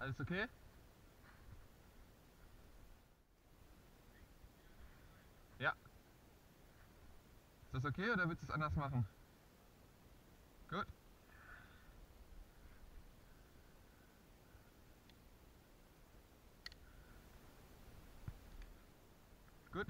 Alles okay? Ja. Ist das okay oder willst du es anders machen? Gut. Gut.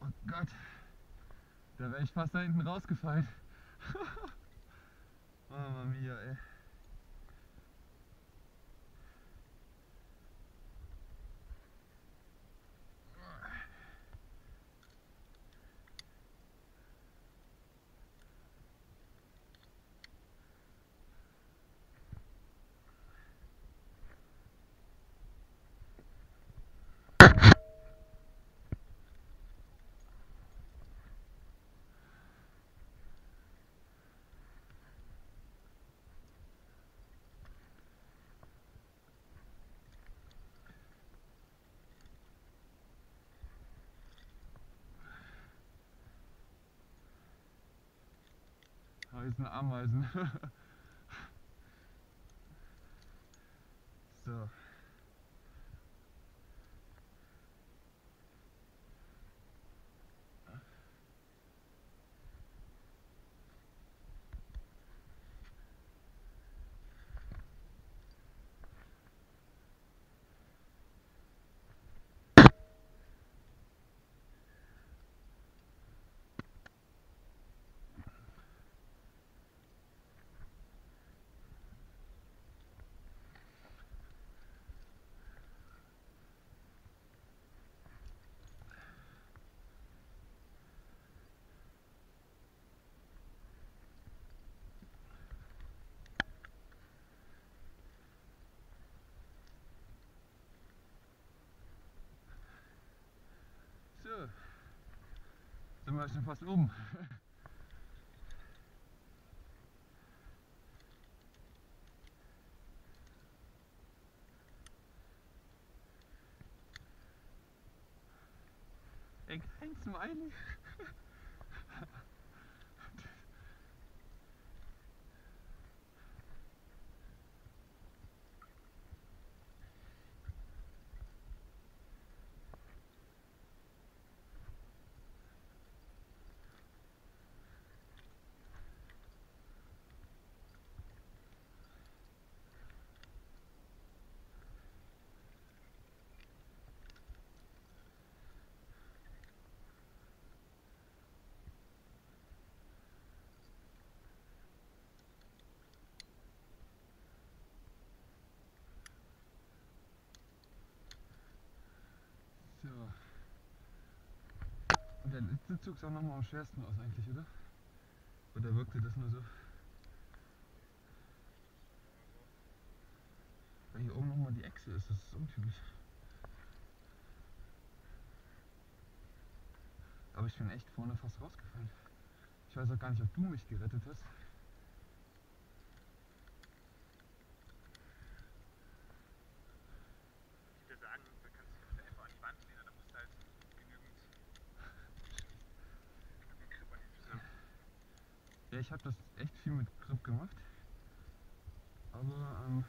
Oh Gott. Da wäre ich fast da hinten rausgefallen. Mama mia, ey. Sind Ameisen. So. Sind wir schon fast oben. Ey, kein Smiley. So. Und der letzte Zug sah nochmal am schwersten aus eigentlich, oder? Oder wirkte das nur so? Weil hier oben nochmal die Echse ist, das ist untypisch. Aber ich bin echt vorne fast rausgefallen. Ich weiß auch gar nicht, ob du mich gerettet hast. Ja, ich habe das echt viel mit Grip gemacht. Aber ähm,